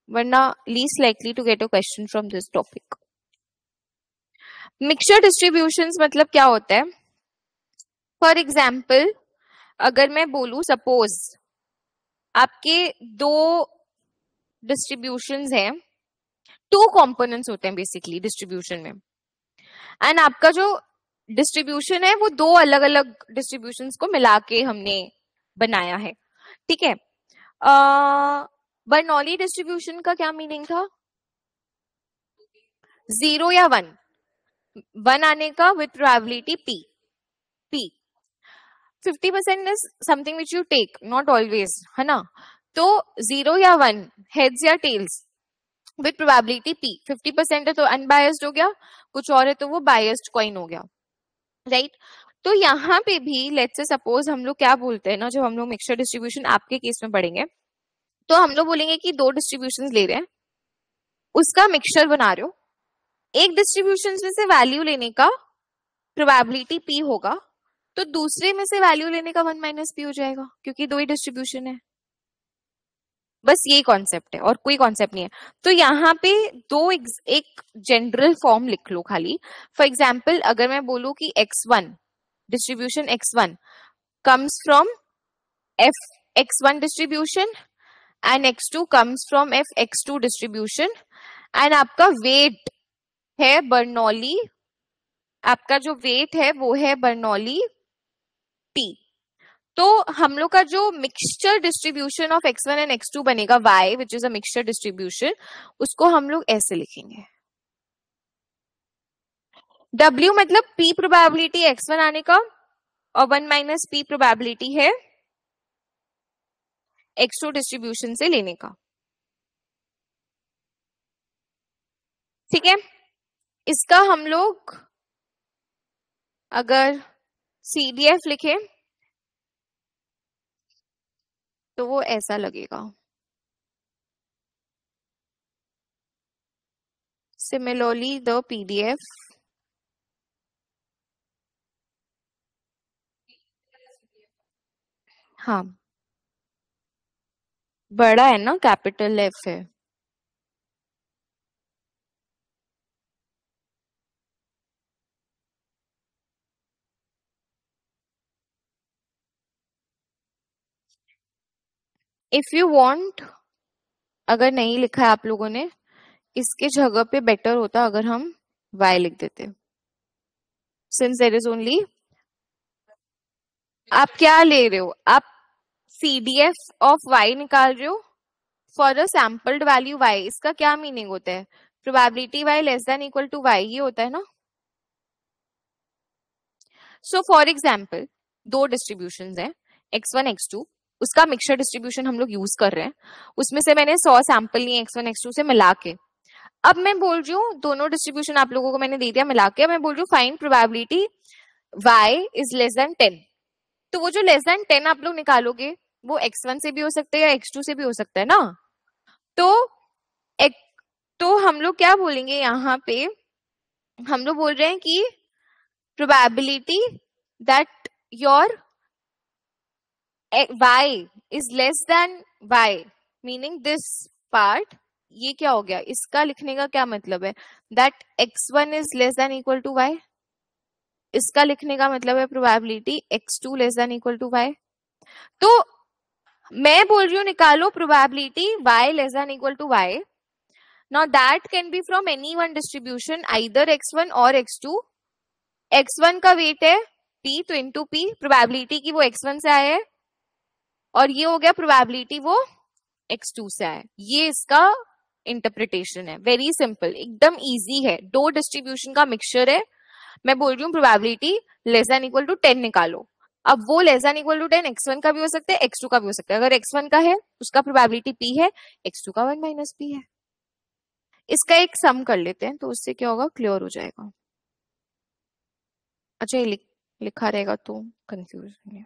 वरना least likely to get a question from this topic mixture distribution मतलब क्या होता है? फॉर एग्ज़ाम्पल अगर मैं बोलू सपोज़ आपके दो डिस्ट्रीब्यूशन हैं टू कंपोनेंट्स होते हैं बेसिकली डिस्ट्रीब्यूशन में। एंड आपका जो डिस्ट्रीब्यूशन है, वो दो अलग अलग डिस्ट्रीब्यूशन को मिला के हमने बनाया है। ठीक है? बर्नौली डिस्ट्रीब्यूशन का क्या मीनिंग था? ज़ीरो या वन वन आने का with probability p p fifty percent is something which you take not always है ना? तो ज़ीरो या वन हेड्स या tails with probability p fifty percent है तो अनबायस्ड हो गया, कुछ और है तो वो बायस्ड कॉइन हो गया राइट right? तो यहाँ पे भी लेट्स से सपोज़ हम लोग क्या बोलते हैं ना, जब हम लोग मिक्सचर डिस्ट्रीब्यूशन आपके केस में पढ़ेंगे तो हम लोग बोलेंगे कि दो डिस्ट्रीब्यूशन ले रहे हैं, उसका मिक्सचर बना रहे हो एक डिस्ट्रीब्यूशन में से वैल्यू लेने का प्रोबेबिलिटी पी होगा तो दूसरे में से वैल्यू लेने का वन माइनस पी हो जाएगा, क्योंकि दो ही डिस्ट्रीब्यूशन है। बस यही कॉन्सेप्ट है, और कोई कॉन्सेप्ट नहीं है। तो यहाँ पे दो एक जनरल फॉर्म लिख लो खाली। फॉर एग्ज़ाम्पल अगर मैं बोलू कि x one distribution x one comes from f x one distribution and x two comes from f x two distribution and आपका वेट है बर्नौली। आपका जो वेट है वो है बर्नौली। टी तो हम लोग का जो mixture distribution of x one and x two बनेगा y which is a mixture distribution उसको हम लोग ऐसे लिखेंगे। W मतलब P प्रोबेबिलिटी एक्स वन आने का, और वन माइनस पी प्रोबेबिलिटी है एक्स टू डिस्ट्रीब्यूशन से लेने का। ठीक है? इसका हम लोग अगर सी डी एफ़ लिखे तो वो ऐसा लगेगा। सिमिलरली द पीडीएफ हाँ। बड़ा है ना, कैपिटल एफ़ है। इफ़ यू वॉन्ट अगर नहीं लिखा है आप लोगों ने, इसके जगह पे बेटर होता अगर हम वाई लिख देते। सिंस देर इज़ ओनली आप क्या ले रहे हो? आप c d f of y निकाल रहे हो? For a sampled value y इसका क्या मीनिंग होता है? Probability y less than equal to y ही होता है ना? सो फॉर एग्ज़ाम्पल दो डिस्ट्रीब्यूशन है एक्स वन एक्स टू उसका मिक्सचर डिस्ट्रीब्यूशन हम लोग यूज़ कर रहे हैं। उसमें से मैंने सौ सैंपल लिए एक्स वन एक्स टू से मिला के। अब मैं बोल रही हूँ, दोनों डिस्ट्रीब्यूशन आप लोगों को मैंने दे दिया मिला के। मैं बोल रही हूँ fine probability y is less than ten तो वो जो लेस देन टेन आप लोग निकालोगे, वो एक्स वन से भी हो सकता है या एक्स टू से भी हो सकता है ना? तो एक तो हम लोग क्या बोलेंगे यहाँ पे? हम लोग बोल रहे हैं कि probability that your y is less than y, meaning this part, ये क्या हो गया? इसका लिखने का क्या मतलब है? That x1 is less than equal to y? इसका लिखने का मतलब है probability x2 less than equal to y? तो मैं बोल रही हूँ निकालो probability y less than equal to y. Now that can be from any one distribution, either x1 और x2 x1 का वेट है p तो इंटू p प्रोबेबिलिटी की वो x1 से आया है. और ये हो गया प्रोबेबिलिटी वो एक्स टू से आए। ये इसका इंटरप्रिटेशन है। वेरी सिंपल एकदम इजी है। दो डिस्ट्रीब्यूशन का मिक्सचर है। मैं बोल रही हूँ probability less than equal to ten निकालो। अब वो less than equal to ten x one का भी हो सकता है एक्स टू का भी हो सकता है। अगर एक्स वन का है, उसका प्रोबेबिलिटी पी है एक्स टू का वन माइनस पी है। इसका एक सम कर लेते हैं तो उससे क्या होगा? क्लियर हो जाएगा। अच्छा ये लिखा रहेगा तो कंफ्यूज नहीं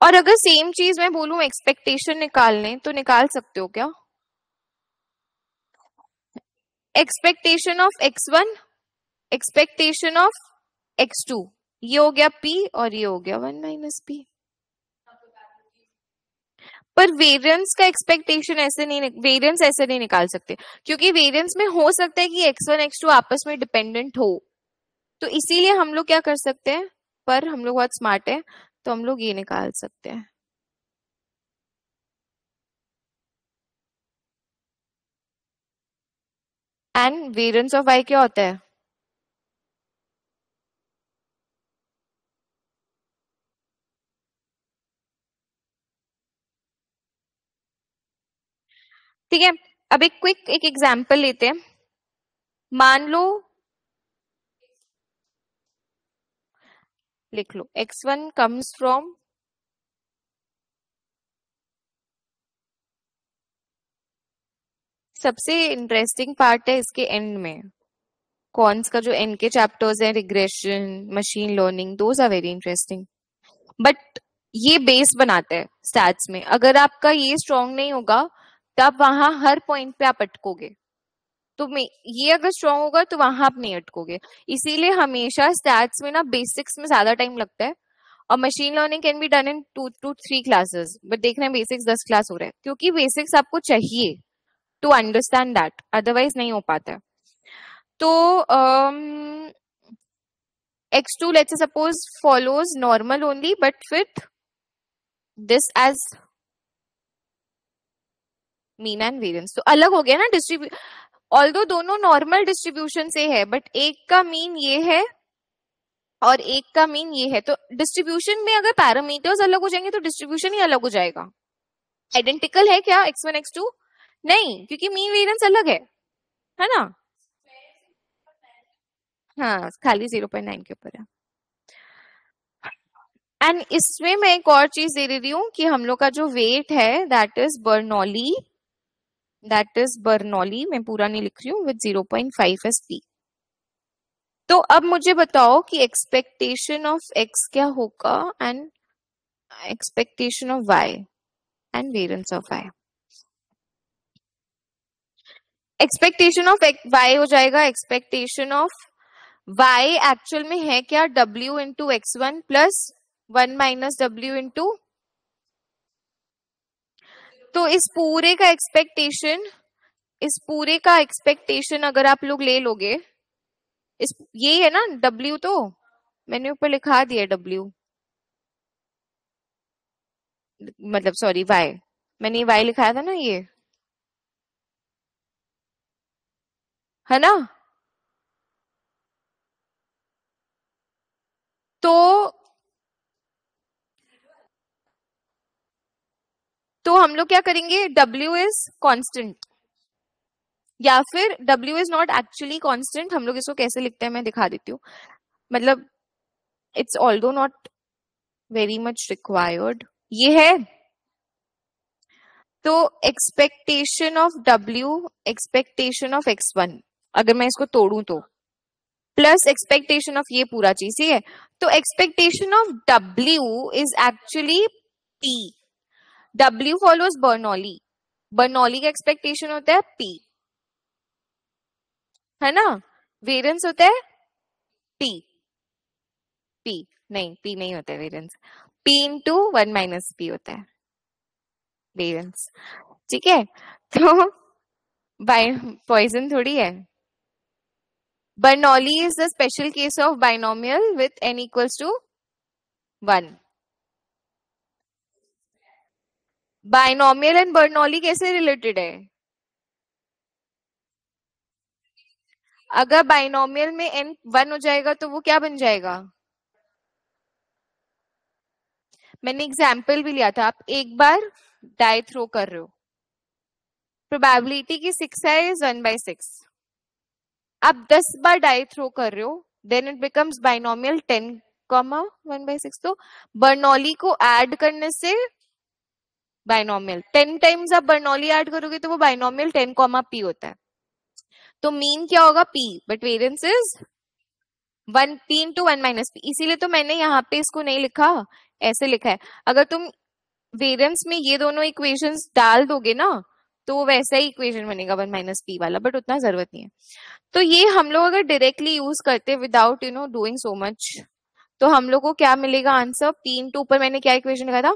और अगर सेम चीज़ मैं बोलूँ एक्सपेक्टेशन निकालने तो निकाल सकते हो क्या? Expectation of x one expectation of x two ये हो गया पी और ये हो गया वन माइनस पी पर वेरिएंस का एक्सपेक्टेशन ऐसे नहीं वेरिएंस ऐसे नहीं निकाल सकते। क्योंकि वेरिएंस में हो सकता है कि एक्स वन एक्स टू आपस में डिपेंडेंट हो। तो इसीलिए हम लोग क्या कर सकते हैं? पर हम लोग बहुत स्मार्ट है। तो हम लोग ये निकाल सकते हैं। एंड वेरियंस ऑफ़ वाई क्या होता है? ठीक है, अब एक क्विक एक एग्ज़ाम्पल लेते हैं। मान लो लिख लो। एक्स वन कम्स फ्रॉम सबसे इंटरेस्टिंग पार्ट है इसके एंड में। कॉन्स का जो एंड के चैप्टर्स हैं regression machine learning those are very interesting but ये बेस बनाते हैं स्टैट्स में। अगर आपका ये स्ट्रांग नहीं होगा, तब वहाँ हर पॉइंट पे आप अटकोगे। तो ये अगर स्ट्रॉन्ग होगा तो वहाँ आप नहीं अटकोगे। इसीलिए हमेशा स्टैट्स में ना बेसिक्स में ज़्यादा टाइम लगता है। और machine learning can be done in two two three classes but देख रहे हैं बेसिक्स दस क्लास हो रहे हैं। क्योंकि बेसिक्स आपको चाहिए टू अंडरस्टैंड दैट अदरवाइज़ नहीं हो पाता तो x two let's suppose follows normal only but with this as mean and variance तो अलग हो गया ना डिस्ट्रीब्यू ऑल दोनों नॉर्मल डिस्ट्रीब्यूशन से है बट एक का मीन ये है और एक का मीन ये है। तो डिस्ट्रीब्यूशन में अगर पैरामीटर्स अलग हो जाएँगे तो डिस्ट्रीब्यूशन ही अलग हो जाएगा। आइडेंटिकल है क्या एक्स वन एक्स टू नहीं, क्योंकि मीन वेरियंस अलग है है ना? हाँ खाली ज़ीरो पॉइंट नाइन के ऊपर है। एंड इसमें मैं एक और चीज़ दे रही हूँ कि हम लोग का जो वेट है that is Bernoulli that is Bernoulli मैं पूरा नहीं लिख रही हूँ with zero point five as p तो अब मुझे बताओ कि एक्सपेक्टेशन ऑफ़ एक्स क्या होगा and expectation of Y and variance of Y expectation of Y हो जाएगा एक्सपेक्टेशन ऑफ़ वाई एक्चुअल में है क्या? W into X one plus one minus W into तो इस पूरे का एक्सपेक्टेशन इस पूरे का एक्सपेक्टेशन अगर आप लोग ले लोगे, इस, ये है ना डब्ल्यू तो मैंने ऊपर लिखा दिया डब्ल्यू मतलब सॉरी वाई मैंने ये वाई लिखाया था ना ये। है ना? तो तो हम लोग क्या करेंगे? W इज़ कांस्टेंट या फिर W is not actually constant हम लोग इसको कैसे लिखते हैं मैं दिखा देती हूँ। मतलब it's although not very much required ये है। तो expectation of W expectation of x one अगर मैं इसको तोड़ू तो। प्लस एक्सपेक्टेशन ऑफ़ ये पूरा चीज़, ठीक है? तो expectation of W is actually P. W follows Bernoulli Bernoulli का एक्सपेक्टेशन होता है P. है ना? वेरियंस होता है P. P. नहीं P नहीं होता है variance P into one minus p होता है. वेरियंस ठीक है? तो बाय पॉइजन थोड़ी है. Bernoulli is the special case of binomial with n equals to 1. Binomial and Bernoulli कैसे रिलेटेड है? अगर बाइनोमियल में एन वन हो जाएगा तो वो क्या बन जाएगा? मैंने एग्ज़ाम्पल भी लिया था। आप एक बार डाई थ्रो कर रहे हो। प्रोबेबिलिटी की सिक्स है इज़ वन बाई सिक्स आप दस बार डाई थ्रो कर रहे हो then it becomes binomial ten comma one by six तो बर्नौली को ऐड करने से बाइनोमियल टेन टाइम्स आप बर्नौली ऐड करोगे तो वो बाइनोमियल टेन कॉमा पी होता है। तो मीन क्या होगा? P but variance is one p into one minus p इसीलिए तो मैंने यहाँ पे इसको नहीं लिखा, ऐसे लिखा है। अगर तुम वेरियंस में ये दोनों इक्वेशंस डाल दोगे ना तो वैसा ही इक्वेशन बनेगा वन माइनस पी वाला बट उतना ज़रूरत नहीं है। तो ये हम लोग अगर डायरेक्टली यूज़ करते without you know doing so much तो हम लोग को क्या मिलेगा? आंसर पी इंटू ऊपर मैंने क्या इक्वेशन लिखा था?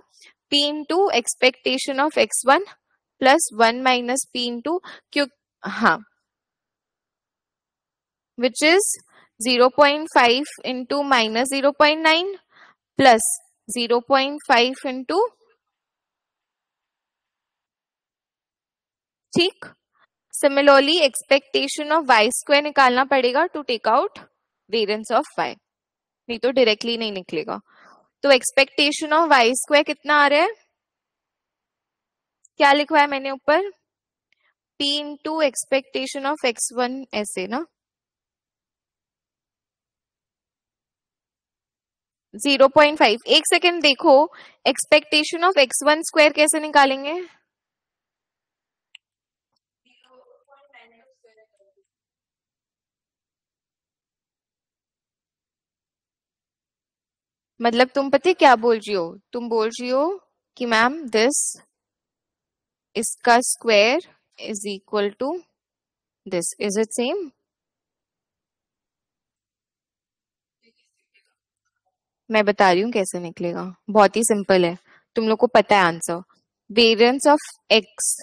P into expectation of x1 plus 1 minus p into q हाँ which is 0.5 into minus 0.9 plus 0.5 into, ठीक? Similarly expectation of y square निकालना पड़ेगा to take out variance of y नहीं तो डायरेक्टली नहीं निकलेगा। तो एक्सपेक्टेशन ऑफ़ वाई स्क्वायर कितना आ रहा है? क्या लिखवा है मैंने ऊपर? P into expectation of x one ऐसे, ना? ज़ीरो पॉइंट फाइव एक सेकेंड देखो. Expectation of x one square कैसे निकालेंगे? मतलब तुम पता क्या बोल रही हो? तुम बोल रही हो कि मैम दिस इसका square is equal to this is it same मैं बता रही हूँ कैसे निकलेगा। बहुत ही सिंपल है। तुम लोग को पता है answer variance of x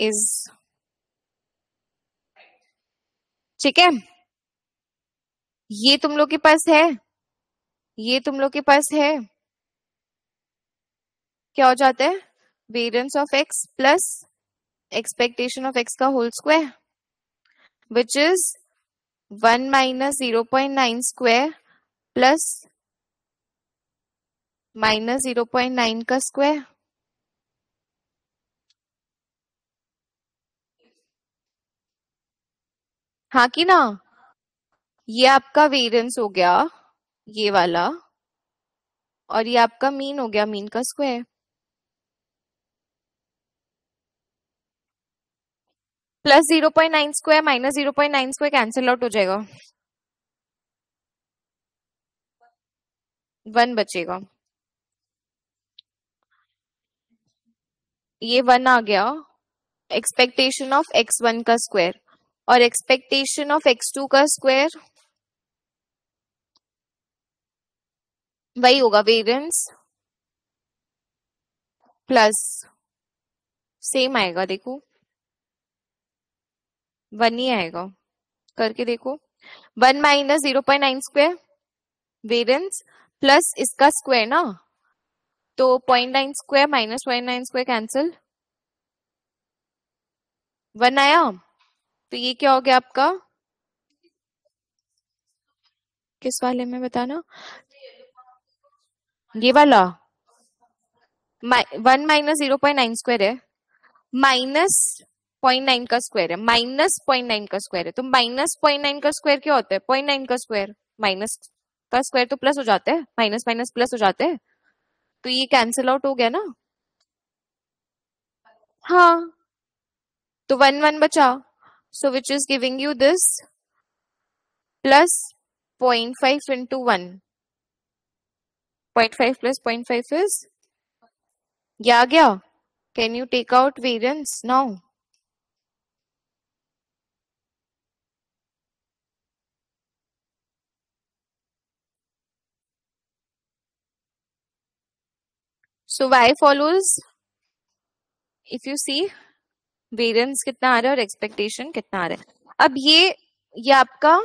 is ठीक है? ये तुम लोग के पास है? ये तुम लोग के पास है? क्या हो जाता है? Variance of x plus expectation of x का whole square which is one minus zero point nine square plus minus zero point nine का स्क्वायर हाँ कि ना? ये आपका वेरियंस हो गया। ये वाला और ये आपका मीन हो गया, मीन का square. Plus zero point nine square minus zero point nine square cancel out हो जाएगा। वन बचेगा। ये वन आ गया। एक्सपेक्टेशन ऑफ़ एक्स वन का स्क्वायर और एक्सपेक्टेशन ऑफ़ एक्स टू का स्क्वायर वही होगा वेरियंस प्लस सेम आएगा, देखो। वन ही आएगा। करके देखो। One minus zero point nine square variance plus इसका स्क्वायर ना? तो point nine square minus point nine square cancel one आया? तो ये क्या हो गया आपका? किस वाले में बताना? ये वाला। One minus zero point nine square है। माइनस पॉइंट नाइन का स्क्वायर है। माइनस पॉइंट नाइन का स्क्वायर है। तो माइनस पॉइंट नाइन का स्क्वायर क्या होता है? पॉइंट नाइन का स्क्वायर माइनस का स्क्वायर तो प्लस हो जाता है। माइनस माइनस प्लस हो जाता है। तो ये कैंसिल आउट हो गया ना? हाँ। तो वन वन बचा। So which is giving you this plus point five into one point five plus point five is ये गया can you take out variance now so y follows if you see variance कितना आ रहा है और expectation कितना आ रहा है। अब ये ये आपका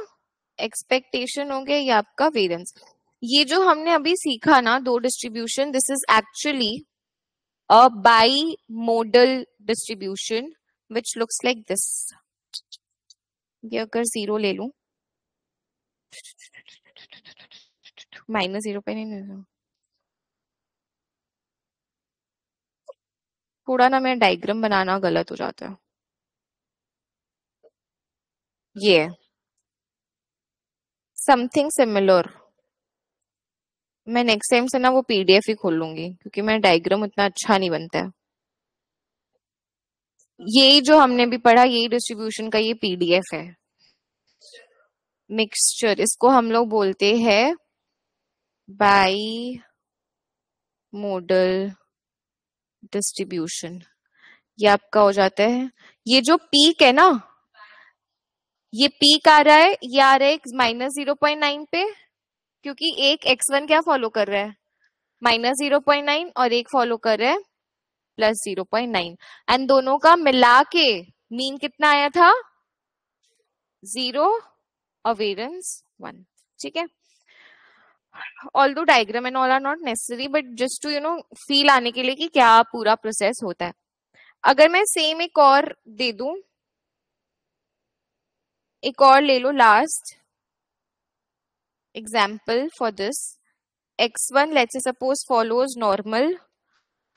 एक्सपेक्टेशन हो गया ये आपका वेरियंस ये जो हमने अभी सीखा ना दो distribution this is actually a bimodal distribution which looks like this ये अगर ज़ीरो ले लू। माइनस ज़ीरो पे नहीं थोड़ा ना मेरा डायग्राम बनाना गलत हो जाता है। ये। समथिंग सिमिलर मैं नेक्स्ट टाइम से ना वो पीडीएफ ही खोल लूँगी क्योंकि मेरा डायग्राम उतना अच्छा नहीं बनता है। ये जो हमने भी पढ़ा, यही डिस्ट्रीब्यूशन का ये पीडीएफ है। मिक्सचर इसको हम लोग बोलते हैं बाई मॉडल डिस्ट्रीब्यूशन ये आपका हो जाता है। ये जो पीक है ना, ये पीक आ रहा है, ये आ रहा है माइनस ज़ीरो पॉइंट नाइन पे। क्योंकि एक एक्स वन क्या फॉलो कर रहा है? माइनस ज़ीरो पॉइंट नाइन और एक फॉलो कर रहा है plus zero point nine and दोनों का मिला के मीन कितना आया था? ज़ीरो अवेरेंस वन ठीक है? Although diagram and all are not necessary but just to you know feel आने के लिए कि क्या पूरा प्रोसेस होता है। अगर मैं सेम एक और दे दू, एक और ले लो last one let's suppose follows normal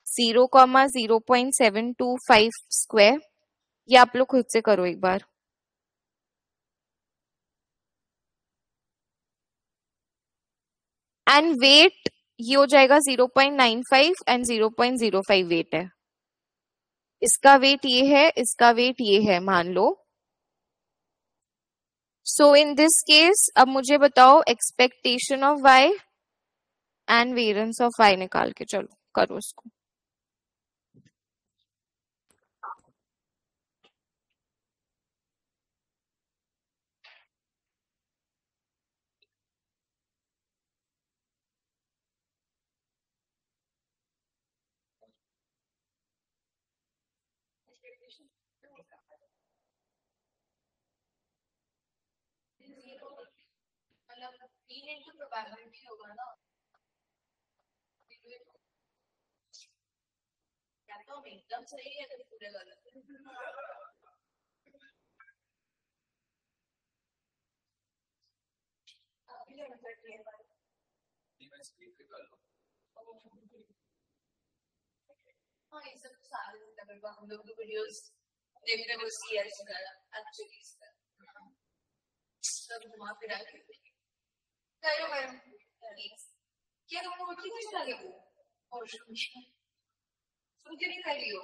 zero comma zero point seven two five square ये आप लोग खुद से करो एक बार। एंड वेट ये हो जाएगा 0.95 एंड 0.05 वेट है। इसका वेट ये है, इसका वेट ये है, मान लो। सो इन दिस केस अब मुझे बताओ expectation of Y and variance of Y निकाल के चलो करो उसको बीन इनटू प्रोबेबिलिटी होगा ना या तो हम एकदम सही है तो पूरे गलत अभी हम कर रहे हैं मैं स्पीड कर लो हाँ ये सब सारे मतलब हम लोग तो वीडियोस देखते वो सीएस एक्चुअली सब घुमा फिरा के करो करो क्या तुम लोग कितने चला गए और सुन के नहीं कर लियो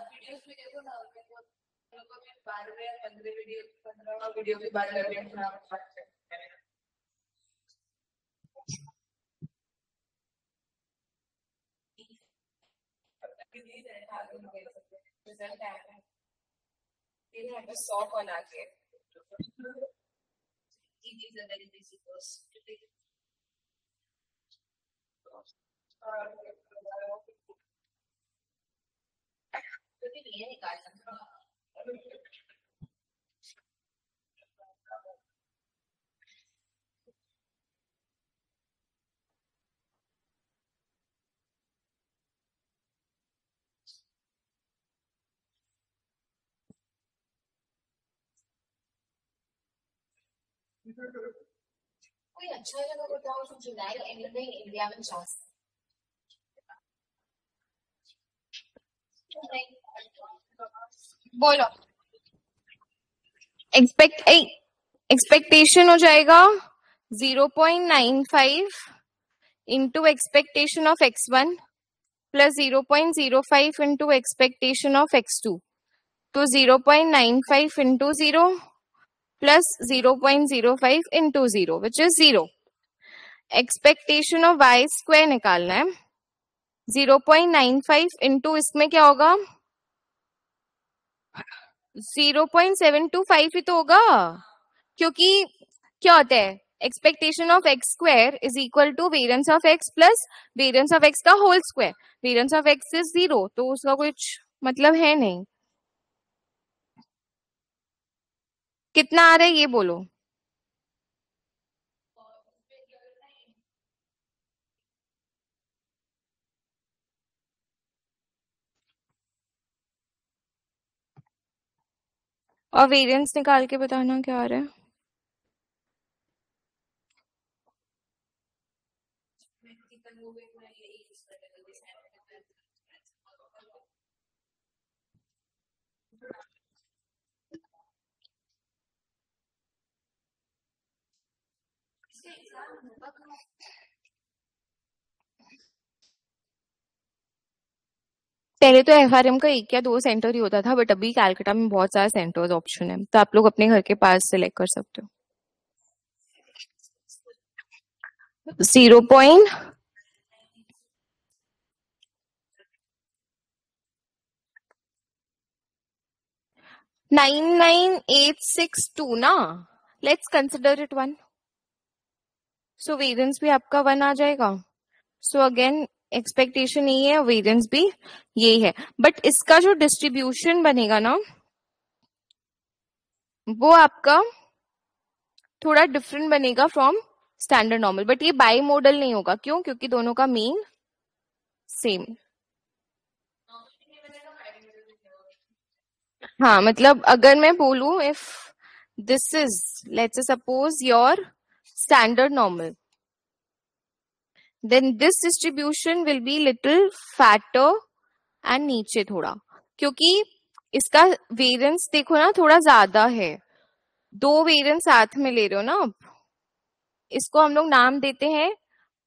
वीडियोस में देखो ना बारहवें पंद्रह वीडियो पंद्रह वीडियो के बाद कर रहे हैं सौ कॉल आ गए These are very busy person. नहीं निकाल सकता कोई अच्छा जगह बताओ जो जुलाई एंड में इंडिया में जा बोलो। एक्सपेक्ट एक्सपेक्टेशन हो जाएगा zero point nine five into expectation of X one plus zero point zero five into expectation of X two तो zero point nine five into zero plus zero point zero five into zero which is zero expectation of Y square निकालना है। Zero point nine five into इसमें क्या होगा? Zero point seven two five ही तो होगा। क्योंकि क्या होता है? Expectation of X square is equal to variance of X plus variance of X का whole square variance of X is zero तो उसका कुछ मतलब है नहीं। कितना आ रहा है ये बोलो। और वेरिएंस निकाल के बताना क्या आ रहा है? पहले तो एफआरएम का एक या दो सेंटर ही होता था बट अभी कैलकाटा में बहुत सारे सेंटर्स ऑप्शन है तो आप लोग अपने घर के पास सिलेक्ट कर सकते हो। Zero nine nine eight six two ना? Let's consider it one so variance भी आपका वन आ जाएगा। सो अगेन एक्सपेक्टेशन यही है वेरियंस भी यही है। बट इसका जो डिस्ट्रीब्यूशन बनेगा ना, वो आपका थोड़ा डिफरेंट बनेगा फ्रॉम स्टैंडर्ड नॉर्मल बट ये बाई मॉडल नहीं होगा। क्यों? क्योंकि दोनों का मीन सेम हाँ मतलब अगर मैं बोलू if this is let's suppose your standard normal then this distribution will be little fatter and नीचे थोड़ा। क्योंकि इसका वेरियंस देखो ना, थोड़ा ज़्यादा है। दो वेरियंस साथ में ले रहे हो ना आप। इसको हम लोग नाम देते हैं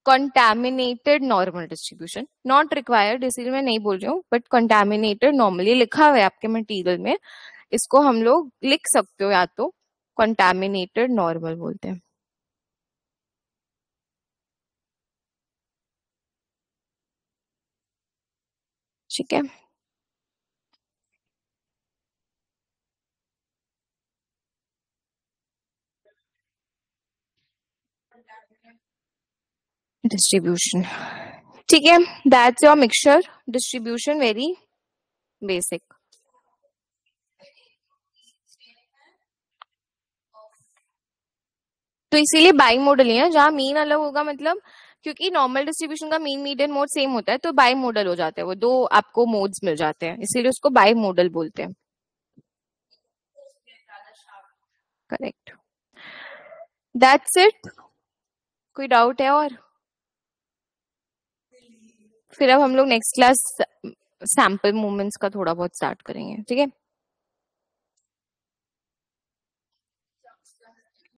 contaminated normal distribution not required इसीलिए मैं नहीं बोल रही हूँ बट कंटेमिनेटेड नॉर्मली लिखा हुआ है आपके मटेरियल में। इसको हम लोग लिख सकते हो या तो कंटेमिनेटेड नॉर्मल बोलते हैं। ठीक है। डिस्ट्रीब्यूशन ठीक है that's your mixture distribution very basic तो इसीलिए बाई मॉडल है जहाँ मीन अलग होगा मतलब क्योंकि नॉर्मल डिस्ट्रीब्यूशन का मीन मीडियन मोड सेम होता है तो बाई मॉडल हो जाते हैं वो, दो आपको मोड्स मिल जाते हैं, इसीलिए उसको बाई मॉडल बोलते हैं। करेक्ट दैट्स इट कोई डाउट है और? फिर अब हम लोग नेक्स्ट क्लास सैंपल मूवमेंट्स का थोड़ा बहुत स्टार्ट करेंगे, ठीक है?